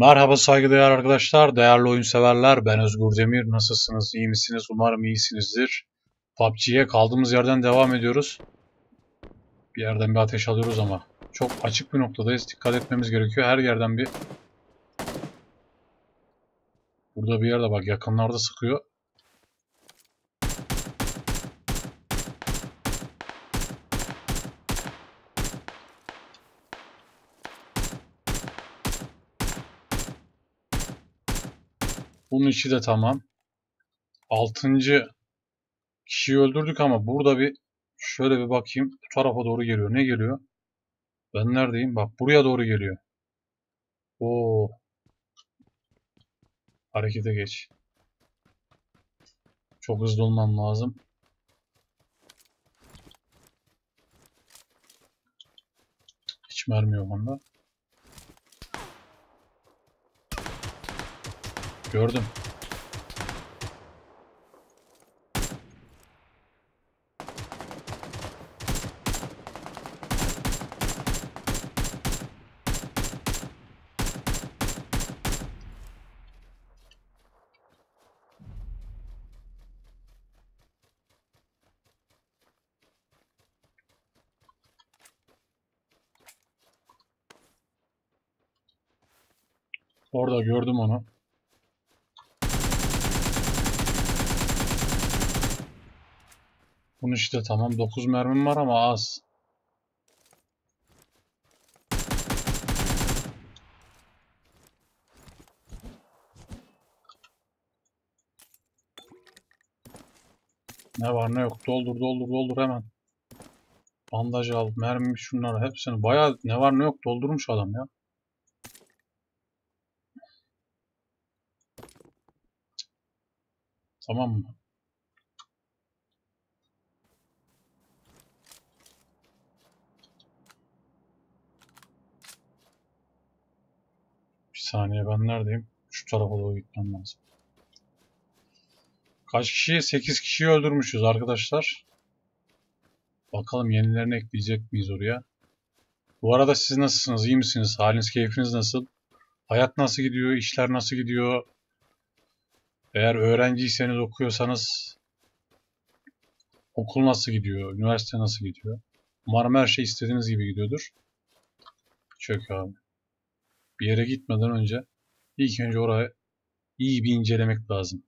Merhaba saygıdeğer arkadaşlar, değerli oyun severler. Ben Özgür Demir. Nasılsınız? İyi misiniz? Umarım iyisinizdir. PUBG'ye kaldığımız yerden devam ediyoruz. Bir yerden bir ateş alıyoruz ama çok açık bir noktadayız. Dikkat etmemiz gerekiyor. Her yerden bir Burada bir yerde bak yakınlarda sıkıyor. Bunun içi de tamam. Altıncı kişiyi öldürdük ama burada bir şöyle bir bakayım. Bu tarafa doğru geliyor. Ne geliyor? Ben neredeyim? Bak buraya doğru geliyor. Oo. Harekete geç. Çok hızlı olmam lazım. Hiç mermi yok onda. Gördüm. Orada gördüm onu. Bunun işte tamam 9 mermim var ama az. Ne var ne yok doldur doldur doldur hemen. Bandaj al, mermi şunları hepsini bayağı ne var ne yok doldurmuş adam ya. Tamam mı? Saniye ben neredeyim? Şu tarafa doğru gitmem lazım. Kaç kişiyi? 8 kişiyi öldürmüşüz arkadaşlar. Bakalım yenilerini ekleyecek miyiz oraya? Bu arada siz nasılsınız? İyi misiniz? Haliniz, keyfiniz nasıl? Hayat nasıl gidiyor? İşler nasıl gidiyor? Eğer öğrenciyseniz okuyorsanız okul nasıl gidiyor? Üniversite nasıl gidiyor? Umarım her şey istediğiniz gibi gidiyordur. Çök abi. Bir yere gitmeden önce ilk önce orayı iyi bir incelemek lazım.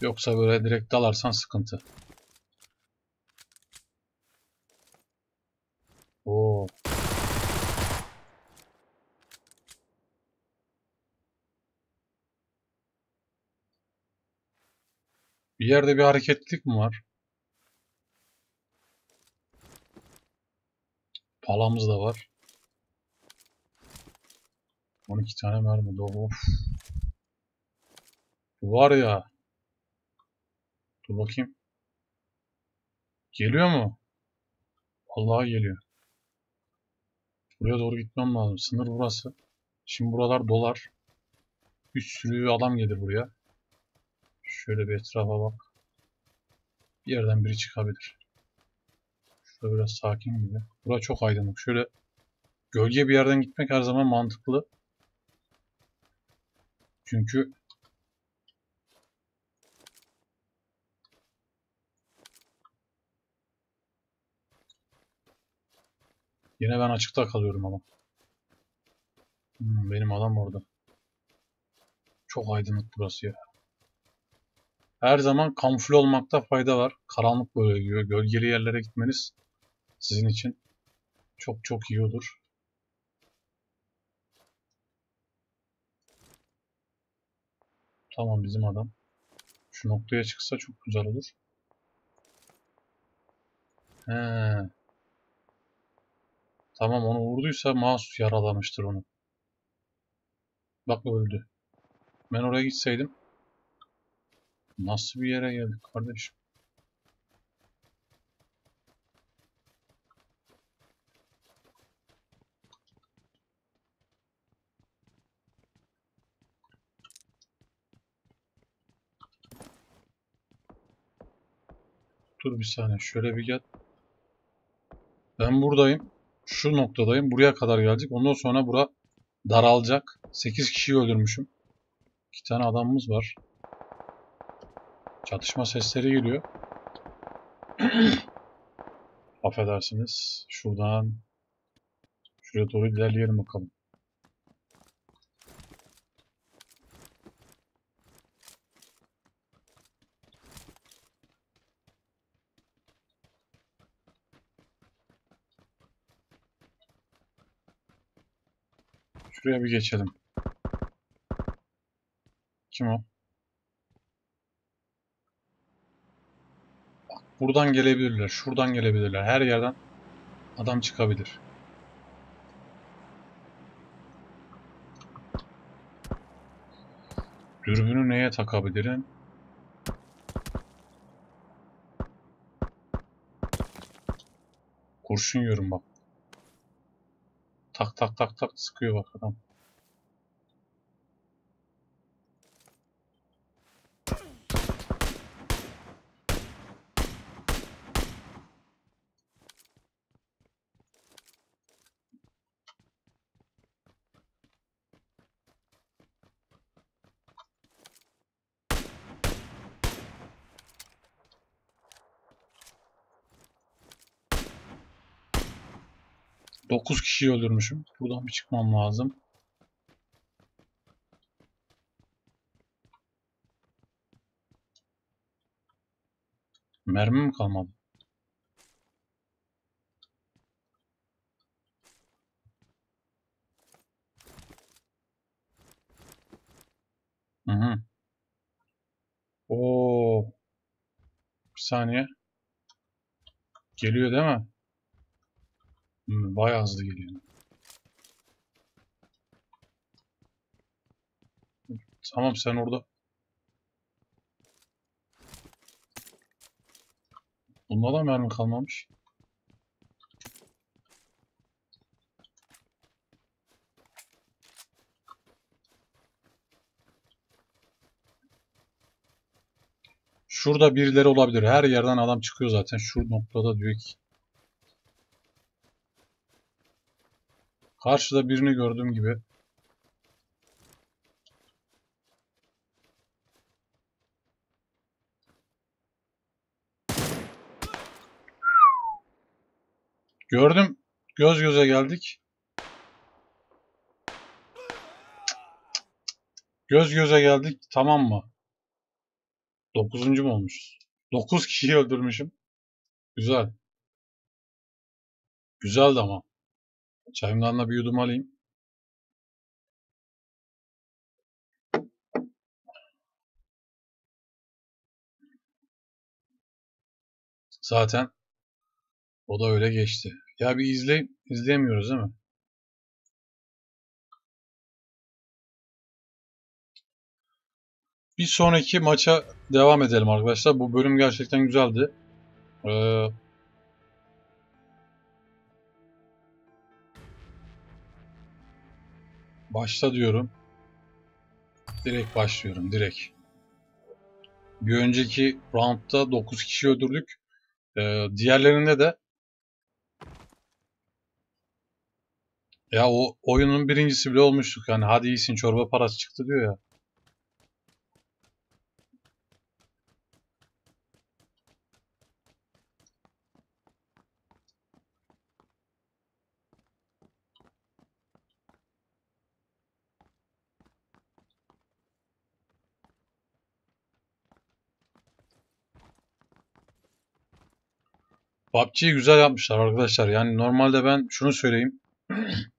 Yoksa böyle direkt dalarsan sıkıntı. Oo. Bir yerde bir hareketlilik mi var? Palamız da var. 12 tane mermi. Of. Var ya. Dur bakayım. Geliyor mu? Allah'a geliyor. Buraya doğru gitmem lazım. Sınır burası. Şimdi buralar dolar. Bir sürü adam gelir buraya. Şöyle bir etrafa bak. Bir yerden biri çıkabilir. Şurada biraz sakin gibi. Burası çok aydınlık. Şöyle gölge bir yerden gitmek her zaman mantıklı. Çünkü Yine ben açıkta kalıyorum ama. Hmm, benim adam orada. Çok aydınlık burası ya. Her zaman kamufle olmakta fayda var. Karanlık bölgeye, gölgeli yerlere gitmeniz sizin için çok çok iyi olur. Tamam bizim adam. Şu noktaya çıksa çok güzel olur. He. Tamam onu vurduysa mouse yaralamıştır onu. Bak öldü. Ben oraya gitseydim. Nasıl bir yere geldik kardeşim? Dur bir saniye şöyle bir gel. Ben buradayım. Şu noktadayım. Buraya kadar geldik. Ondan sonra bura daralacak. 8 kişiyi öldürmüşüm. 2 tane adamımız var. Çatışma sesleri geliyor. Affedersiniz. Şuradan şuraya doğru ilerleyelim bakalım. Şuraya bir geçelim. Kim o? Bak, buradan gelebilirler, şuradan gelebilirler. Her yerden adam çıkabilir. Dürbünü neye takabilirim? Kurşun yiyorum bak. Tak tak tak tak sıkıyor bak adam. Dokuz kişiyi öldürmüşüm. Buradan bir çıkmam lazım. Mermi mi kalmadı? Hı hı. Oo. Bir saniye. Geliyor değil mi? Bayağı hızlı geliyor. Tamam sen orada. Bunda da mermi kalmamış. Şurada birileri olabilir. Her yerden adam çıkıyor zaten. Şu noktada diyor ki. Karşıda birini gördüğüm gibi. Gördüm. Göz göze geldik. Göz göze geldik. Tamam mı? Dokuzuncu mu olmuşuz? Dokuz kişiyi öldürmüşüm. Güzel. Güzeldi ama. Çayımdan da bir yudum alayım. Zaten o da öyle geçti. Ya bir izle, izleyemiyoruz değil mi? Bir sonraki maça devam edelim arkadaşlar. Bu bölüm gerçekten güzeldi. Ee, başla diyorum. Direkt başlıyorum. Direkt. Bir önceki roundda 9 kişi öldürdük. Ee, diğerlerinde de ya o oyunun birincisi bile olmuştuk. Yani hadi iyisin çorba parası çıktı diyor ya. PUBG'yi güzel yapmışlar arkadaşlar. Yani normalde ben şunu söyleyeyim.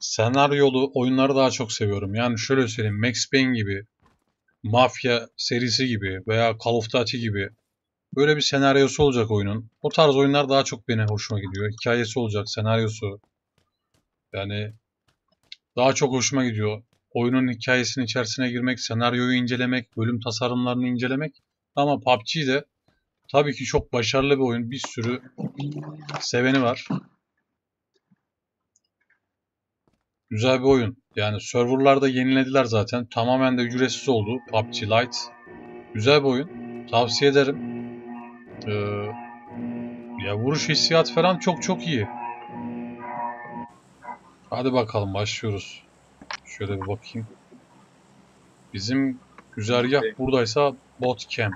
Senaryolu oyunları daha çok seviyorum. Yani şöyle söyleyeyim. Max Payne gibi, Mafya serisi gibi veya Call of Duty gibi böyle bir senaryosu olacak oyunun. O tarz oyunlar daha çok beni hoşuma gidiyor. Hikayesi olacak, senaryosu. Yani daha çok hoşuma gidiyor. Oyunun hikayesinin içerisine girmek, senaryoyu incelemek, bölüm tasarımlarını incelemek. Ama PUBG de Tabii ki çok başarılı bir oyun. Bir sürü seveni var. Güzel bir oyun. Yani serverlarda yenilediler zaten. Tamamen de ücretsiz oldu. PUBG Lite. Güzel bir oyun. Tavsiye ederim. Ee, Ya vuruş hissiyat falan çok çok iyi. Hadi bakalım başlıyoruz. Şöyle bir bakayım. Bizim güzergah buradaysa bot camp.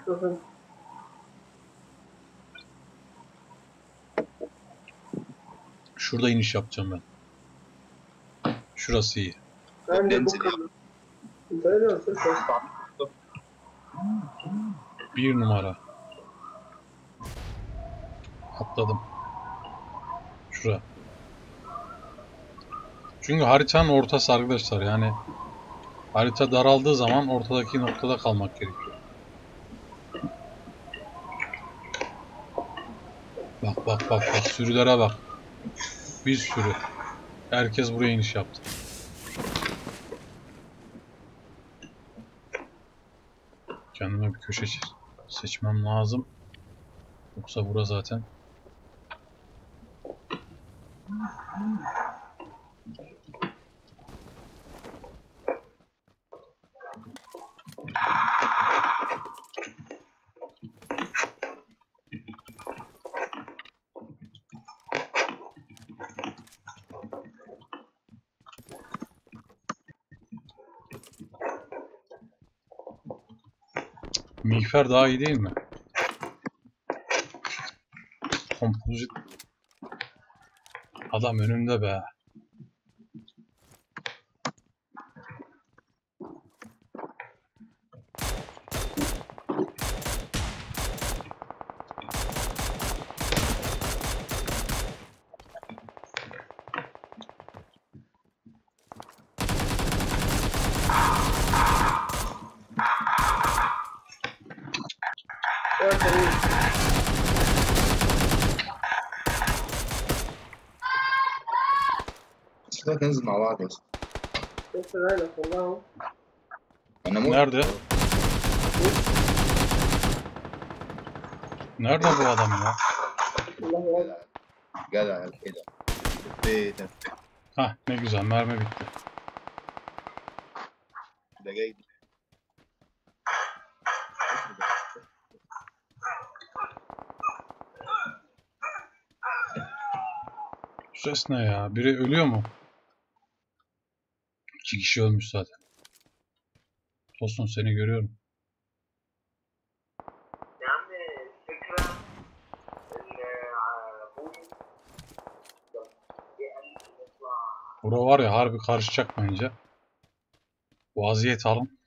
Şurada iniş yapacağım ben. Şurası iyi. Ben de bu kadar. Böyle. Bir numara. Atladım. Şura. Çünkü haritanın ortası arkadaşlar yani harita daraldığı zaman ortadaki noktada kalmak gerekiyor. Bak bak bak bak sürülere bak. Bir sürü. Herkes buraya iniş yaptı. Kendime bir köşe seçmem lazım. Yoksa bura zaten Miğfer daha iyi değil mi? Kompozit. Adam önünde be. Ya senin Benzin al hadi. Neyse. Nerede? Nerede bu adam ya? Gel abi. Gel abi. Ne güzel mermi bitti. Nereye? Ses ne ya? Biri ölüyor mu? İki kişi ölmüş zaten. Tosun seni görüyorum. Bura var ya harbi karşı çakmayınca vaziyet alın.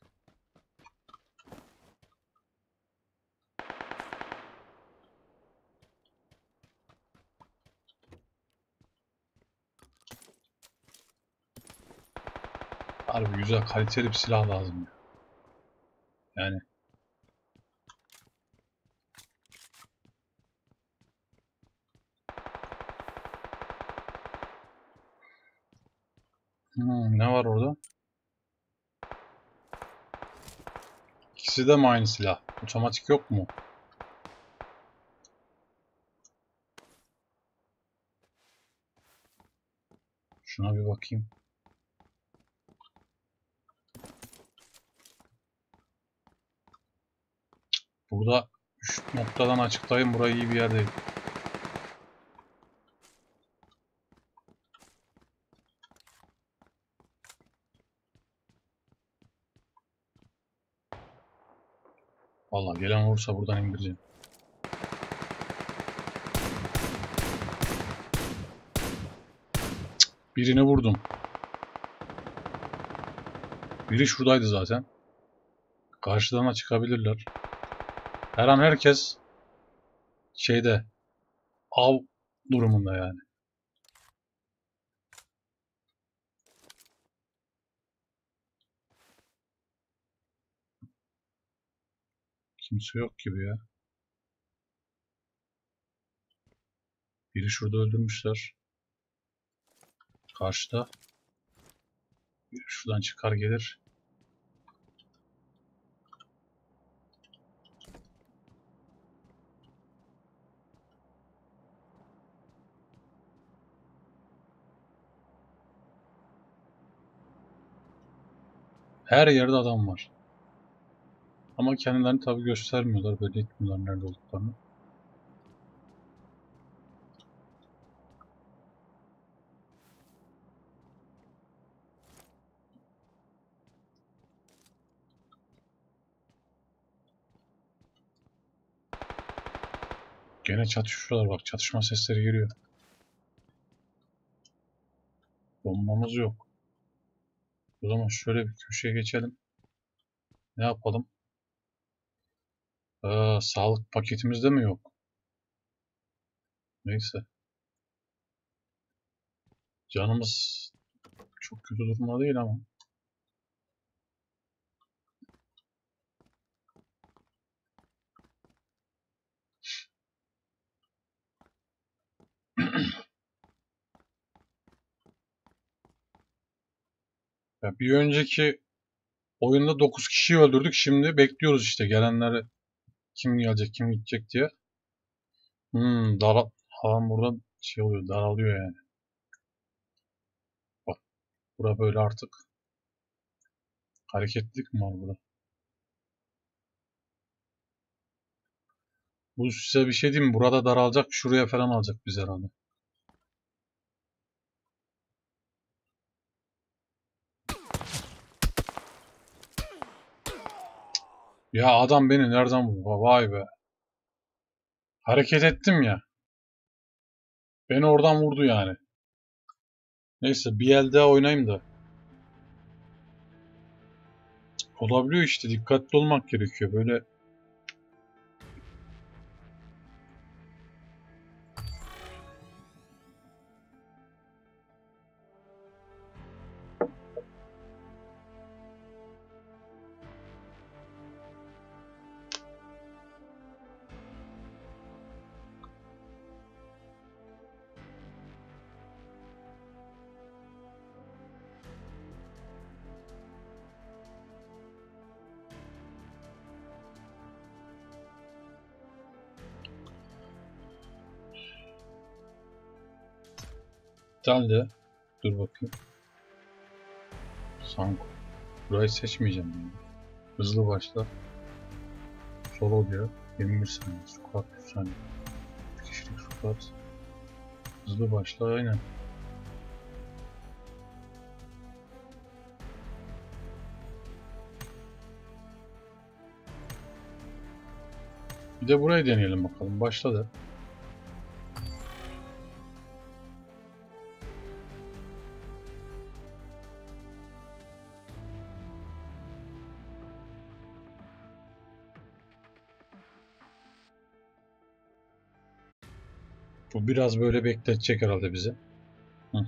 Güzel kaliteli bir silah lazım ya. Yani Hmm, ne var orada? İkisi de mi aynı silah? Otomatik yok mu? Şuna bir bakayım. Burada 3 noktadan açıklayayım. Burayı iyi bir yer değil. Vallahi gelen olursa buradan indireceğim. Birini vurdum. Biri şuradaydı zaten. Karşıdan da çıkabilirler. Her an herkes şeyde av durumunda yani. Kimse yok gibi ya. Biri şurada öldürmüşler. Karşıda. Biri şuradan çıkar gelir. Her yerde adam var. Ama kendilerini tabi göstermiyorlar, belli etmiyorlar nerede olduklarını. Gene çatışıyorlar bak çatışma sesleri geliyor. Bombamız yok. O zaman şöyle bir köşeye geçelim. Ne yapalım? Aa, sağlık paketimizde mi yok? Neyse. Canımız çok kötü durumda değil ama. Ya bir önceki oyunda 9 kişiyi öldürdük. Şimdi bekliyoruz işte gelenleri kim gelecek, kim gidecek diye. Hmm, dara havan burada şey oluyor, daralıyor yani. Bak, bura böyle artık. Hareketlilik mi var burada? Bu size bir şey diyeyim mi? Burada daralacak, şuraya falan alacak biz herhalde. Ya adam beni nereden buldu? Vay be. Hareket ettim ya. Beni oradan vurdu yani. Neyse bir el daha oynayayım da. Olabiliyor işte. Dikkatli olmak gerekiyor. Böyle Geldi. Dur bakayım. Sanko. Burayı seçmeyeceğim yani. Hızlı başla. Solo diyor. 21 saniye. Squat 3 saniye. Bir kişilik squat. Hızlı başla aynen. Bir de burayı deneyelim bakalım. Başladı. Biraz böyle bekletecek herhalde bizi. Hı.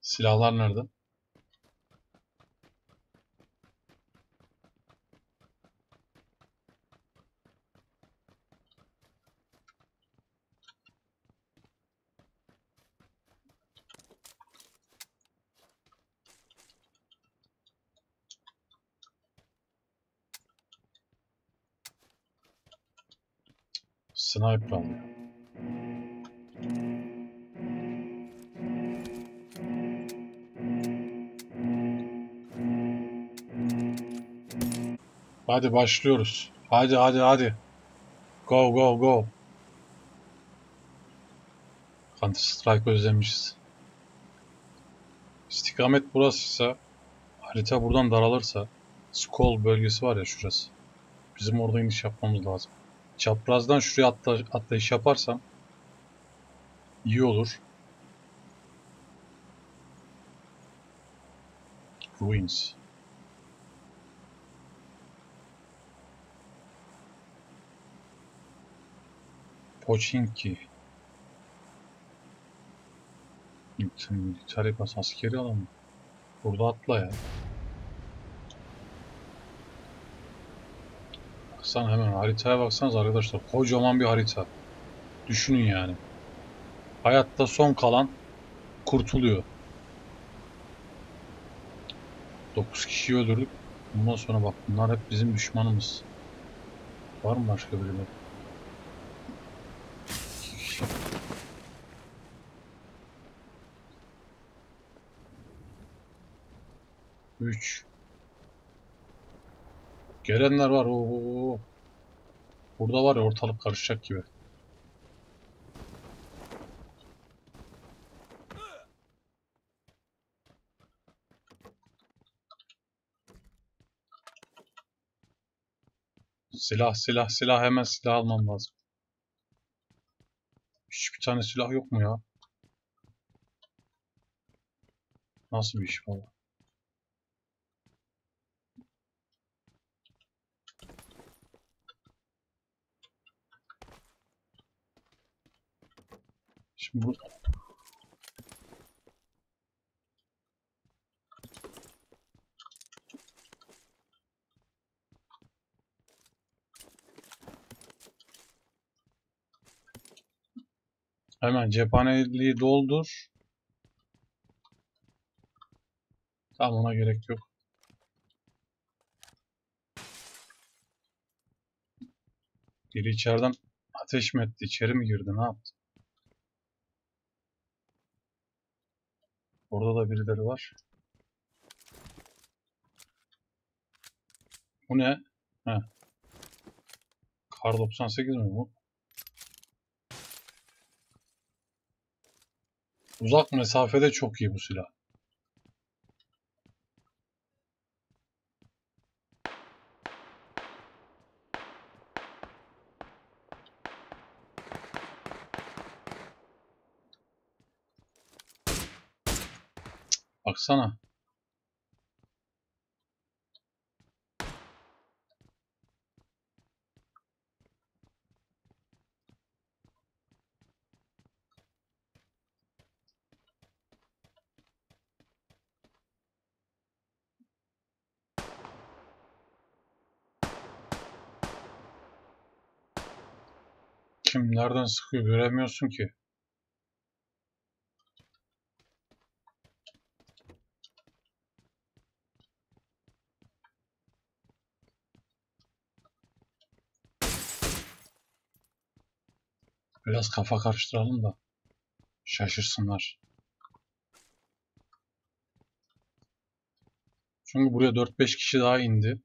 Silahlar nerede? Sniper alıyor. Hadi başlıyoruz. Hadi hadi hadi. Go go go. Counter Strike özlemişiz. İstikamet burasıysa harita buradan daralırsa Skull bölgesi var ya şurası. Bizim orada iniş yapmamız lazım. Çaprazdan şuraya atla, atlayış yaparsam iyi olur. Ruins. Pochinki. Military bas askeri alan. Burada atla ya. Baksana hemen haritaya baksanız arkadaşlar. Kocaman bir harita. Düşünün yani. Hayatta son kalan kurtuluyor. 9 kişiyi öldürdük. Bundan sonra bak bunlar hep bizim düşmanımız. Var mı başka kişi. 3 Gelenler var. Oo. Burada var ya ortalık karışacak gibi. Silah, silah, silah. Hemen silah almam lazım. Hiçbir tane silah yok mu ya? Nasıl bir iş valla? Bu... Hemen cephaneliği doldur. Tamam ona gerek yok. Biri içeriden ateş mi etti? İçeri mi girdi? Ne yaptı? Orada da birileri var. Bu ne? He. Kar 98 mi bu? Uzak mesafede çok iyi bu silah. Baksana. Kim nereden sıkıyor göremiyorsun ki. Biraz kafa karıştıralım da şaşırsınlar. Çünkü buraya 4-5 kişi daha indi.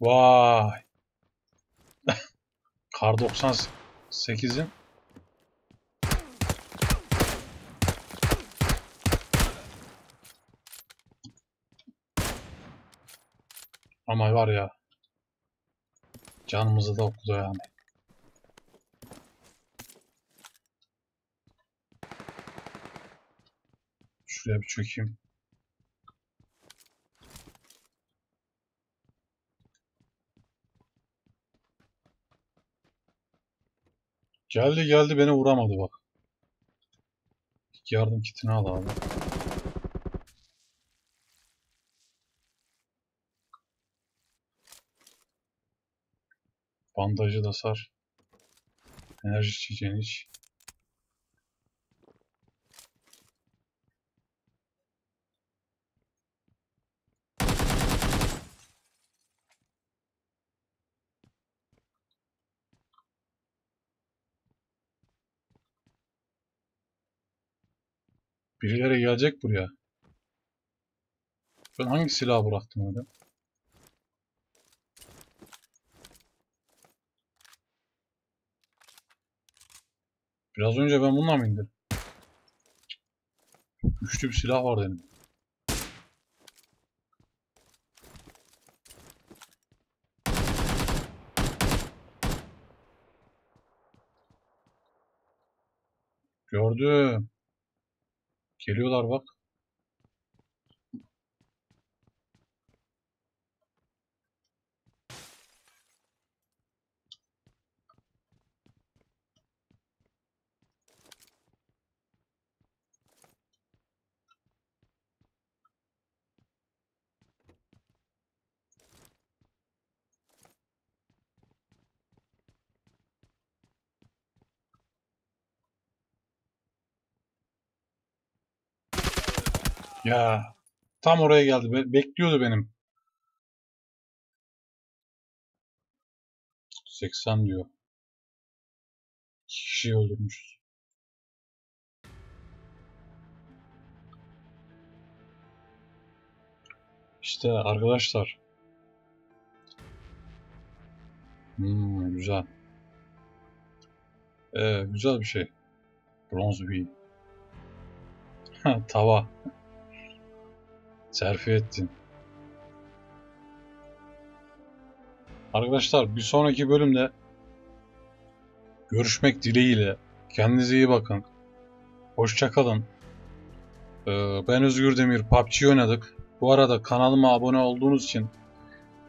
Vay. Kar 98'in ama var ya canımızı da okudu yani. Şuraya bir çökeyim. Geldi geldi beni vuramadı bak. Yardım kitini al abi. Bandajı da sar. Enerji içeceğini iç. Birileri gelecek buraya. Ben hangi silahı bıraktım öyle? Biraz önce ben bununla mı indim? Çok güçlü bir silah var benim. Gördüm. Geliyorlar bak. Ya tam oraya geldi. Be- bekliyordu benim. 80 diyor. İki kişiyi öldürmüşüz. İşte arkadaşlar. Hmm, güzel. Ee, güzel bir şey. Bronz bir. Tava. Serfi ettin. Arkadaşlar bir sonraki bölümde görüşmek dileğiyle. Kendinize iyi bakın. Hoşça kalın. Ee, ben Özgür Demir. PUBG oynadık. Bu arada kanalıma abone olduğunuz için,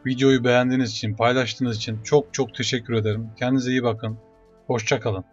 videoyu beğendiğiniz için, paylaştığınız için çok çok teşekkür ederim. Kendinize iyi bakın. Hoşça kalın.